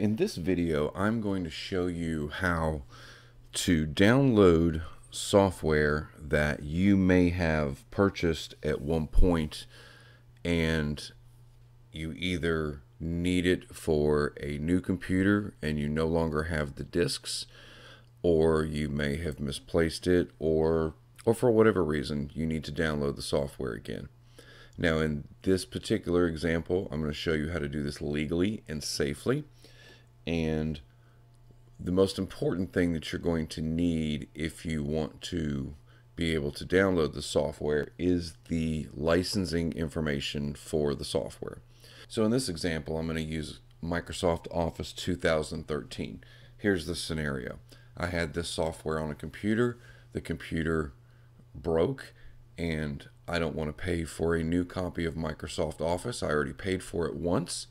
In this video, I'm going to show you how to download software that you may have purchased at one point and you either need it for a new computer and you no longer have the disks or you may have misplaced it or or for whatever reason you need to download the software again. Now in this particular example I'm going to show you how to do this legally and safely and the most important thing that you're going to need if you want to be able to download the software is the licensing information for the software. So in this example, I'm going to use Microsoft Office 2013. Here's the scenario. I had this software on a computer. The computer broke and I don't want to pay for a new copy of Microsoft Office. I already paid for it once.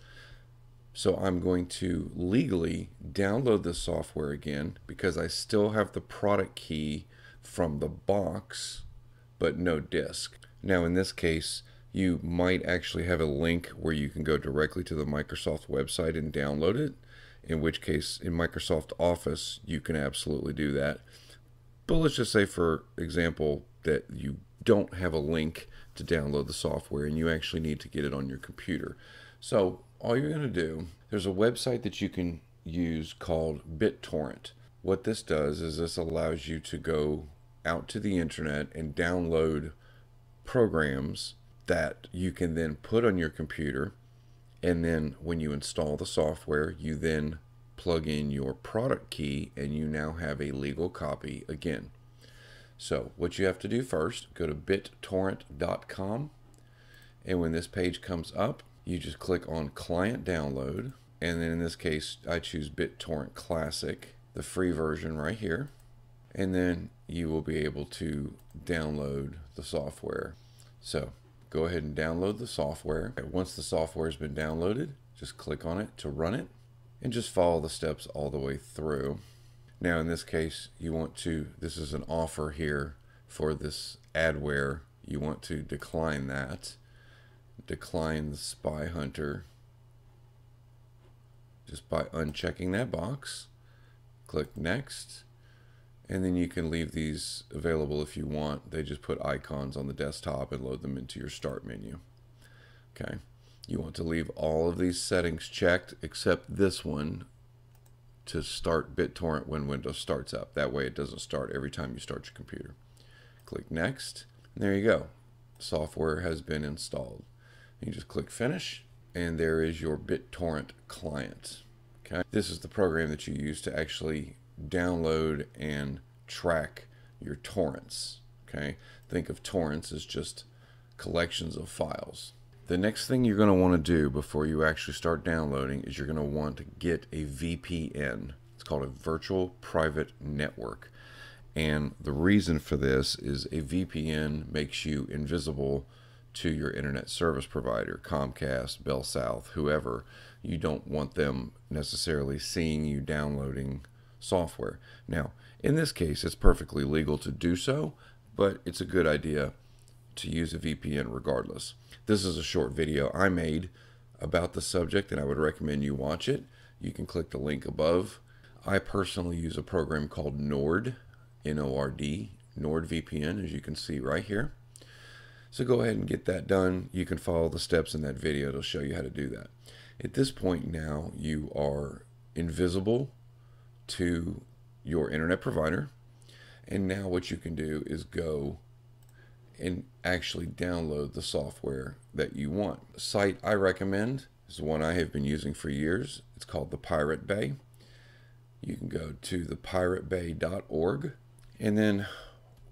So I'm going to legally download the software again because I still have the product key from the box, but no disk. Now in this case, you might actually have a link where you can go directly to the Microsoft website and download it. In which case, in Microsoft Office, you can absolutely do that. But let's just say, for example, that you don't have a link to download the software and you actually need to get it on your computer. So all you're going to do, there's a website that you can use called BitTorrent. What this does is this allows you to go out to the internet and download programs that you can then put on your computer and then when you install the software you then plug in your product key and you now have a legal copy again. So what you have to do first, go to bittorrent.com and when this page comes up you just click on client download and then in this case I choose BitTorrent Classic the free version right here and then you will be able to download the software. So go ahead and download the software. Once the software has been downloaded just click on it to run it and just follow the steps all the way through. Now in this case you want to this is an offer here for this adware. You want to decline that decline the spy hunter just by unchecking that box. Click next. And then you can leave these available if you want. They just put icons on the desktop and load them into your start menu. Okay. You want to leave all of these settings checked except this one to start BitTorrent when Windows starts up. That way it doesn't start every time you start your computer. Click next. And there you go. Software has been installed you just click finish and there is your BitTorrent client. Okay, This is the program that you use to actually download and track your torrents. Okay, Think of torrents as just collections of files. The next thing you're going to want to do before you actually start downloading is you're going to want to get a VPN. It's called a virtual private network. And the reason for this is a VPN makes you invisible to your internet service provider, Comcast, Bell South, whoever. You don't want them necessarily seeing you downloading software. Now, in this case, it's perfectly legal to do so, but it's a good idea to use a VPN regardless. This is a short video I made about the subject and I would recommend you watch it. You can click the link above. I personally use a program called Nord, N-O-R-D, NordVPN, as you can see right here. So go ahead and get that done. You can follow the steps in that video. It'll show you how to do that. At this point now, you are invisible to your internet provider. And now what you can do is go and actually download the software that you want. The site I recommend is the one I have been using for years. It's called the Pirate Bay. You can go to thepiratebay.org and then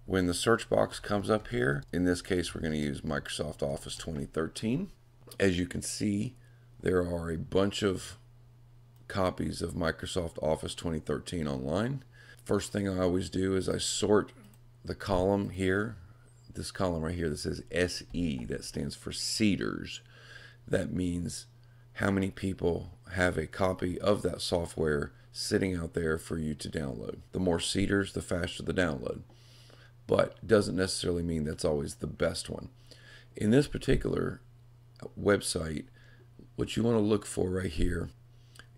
when the search box comes up here, in this case, we're going to use Microsoft Office 2013. As you can see, there are a bunch of copies of Microsoft Office 2013 online. First thing I always do is I sort the column here, this column right here that says SE, that stands for Seeders. That means how many people have a copy of that software sitting out there for you to download. The more Seeders, the faster the download but doesn't necessarily mean that's always the best one. In this particular website, what you want to look for right here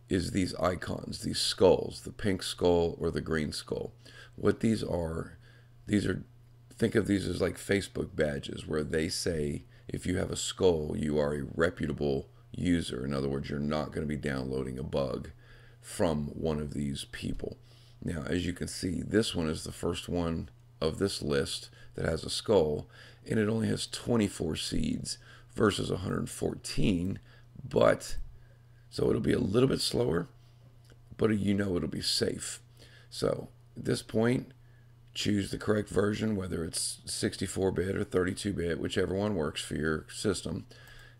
is these icons, these skulls, the pink skull or the green skull. What these are, these are, think of these as like Facebook badges where they say if you have a skull, you are a reputable user. In other words, you're not going to be downloading a bug from one of these people. Now, as you can see, this one is the first one of this list that has a skull, and it only has 24 seeds versus 114, but so it'll be a little bit slower, but you know it'll be safe. So at this point, choose the correct version, whether it's 64-bit or 32-bit, whichever one works for your system.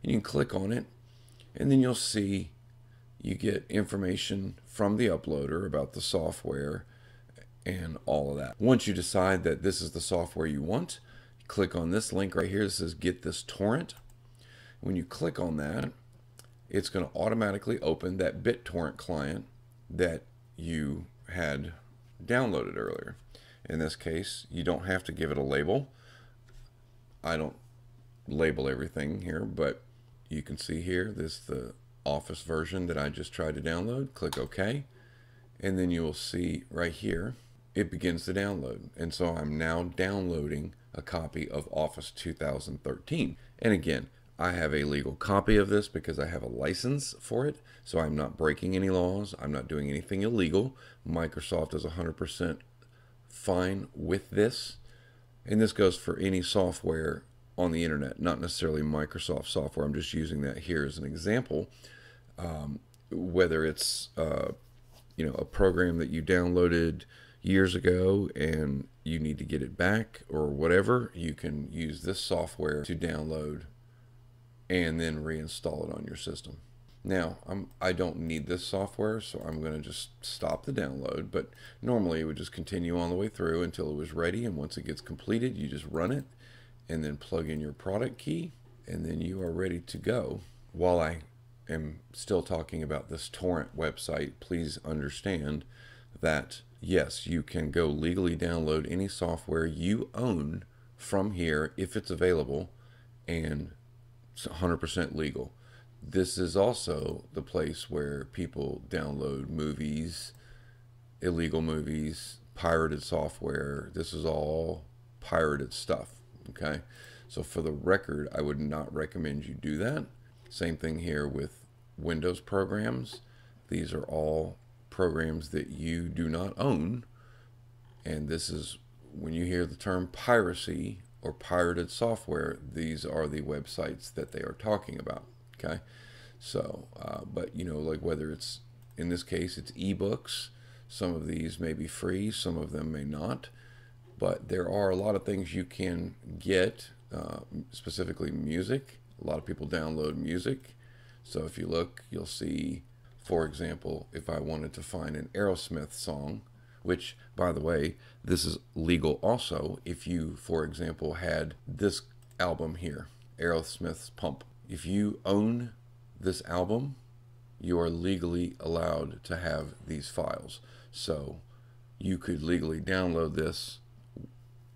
And you can click on it, and then you'll see you get information from the uploader about the software and all of that. Once you decide that this is the software you want, click on this link right here that says get this torrent. When you click on that, it's going to automatically open that BitTorrent client that you had downloaded earlier. In this case, you don't have to give it a label. I don't label everything here, but you can see here, this is the Office version that I just tried to download. Click OK. And then you will see right here, it begins to download. And so I'm now downloading a copy of Office 2013. And again, I have a legal copy of this because I have a license for it. So I'm not breaking any laws. I'm not doing anything illegal. Microsoft is 100% fine with this. And this goes for any software on the internet, not necessarily Microsoft software. I'm just using that here as an example. Um, whether it's uh, you know a program that you downloaded years ago and you need to get it back or whatever, you can use this software to download and then reinstall it on your system. Now, I'm, I don't need this software, so I'm going to just stop the download, but normally it would just continue on the way through until it was ready, and once it gets completed, you just run it, and then plug in your product key, and then you are ready to go. While I am still talking about this torrent website, please understand that yes, you can go legally download any software you own from here if it's available, and it's 100% legal. This is also the place where people download movies, illegal movies, pirated software. This is all pirated stuff. Okay. So, for the record, I would not recommend you do that. Same thing here with Windows programs. These are all programs that you do not own. And this is when you hear the term piracy or pirated software, these are the websites that they are talking about. Okay, so uh, but you know, like whether it's in this case, it's ebooks. Some of these may be free, some of them may not, but there are a lot of things you can get, uh, specifically music. A lot of people download music. So if you look, you'll see, for example, if I wanted to find an Aerosmith song, which, by the way, this is legal also if you, for example, had this album here, Aerosmith's Pump. If you own this album, you are legally allowed to have these files. So you could legally download this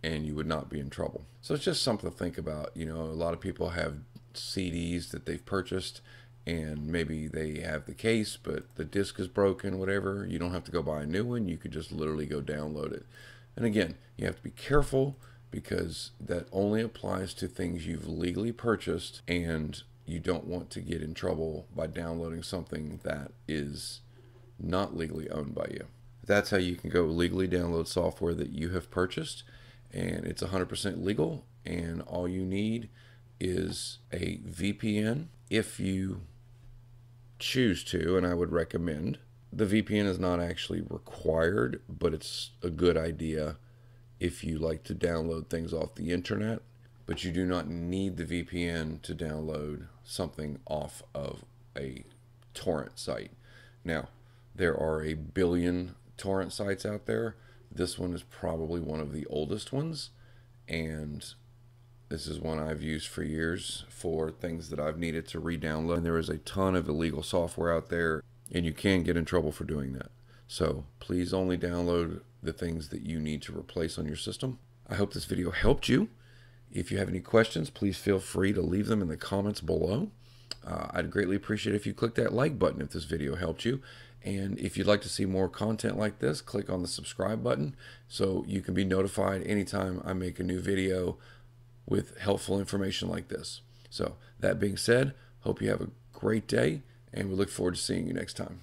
and you would not be in trouble. So it's just something to think about. You know, a lot of people have CDs that they've purchased and maybe they have the case, but the disc is broken, whatever. You don't have to go buy a new one. You could just literally go download it. And again, you have to be careful because that only applies to things you've legally purchased and you don't want to get in trouble by downloading something that is not legally owned by you. That's how you can go legally download software that you have purchased and it's 100% legal and all you need is a VPN if you choose to, and I would recommend. The VPN is not actually required, but it's a good idea if you like to download things off the internet. But you do not need the VPN to download something off of a torrent site. Now, there are a billion torrent sites out there. This one is probably one of the oldest ones, and this is one I've used for years for things that I've needed to re-download. And there is a ton of illegal software out there, and you can get in trouble for doing that. So please only download the things that you need to replace on your system. I hope this video helped you. If you have any questions, please feel free to leave them in the comments below. Uh, I'd greatly appreciate if you click that like button if this video helped you. And if you'd like to see more content like this, click on the subscribe button so you can be notified anytime I make a new video with helpful information like this. So, that being said, hope you have a great day, and we look forward to seeing you next time.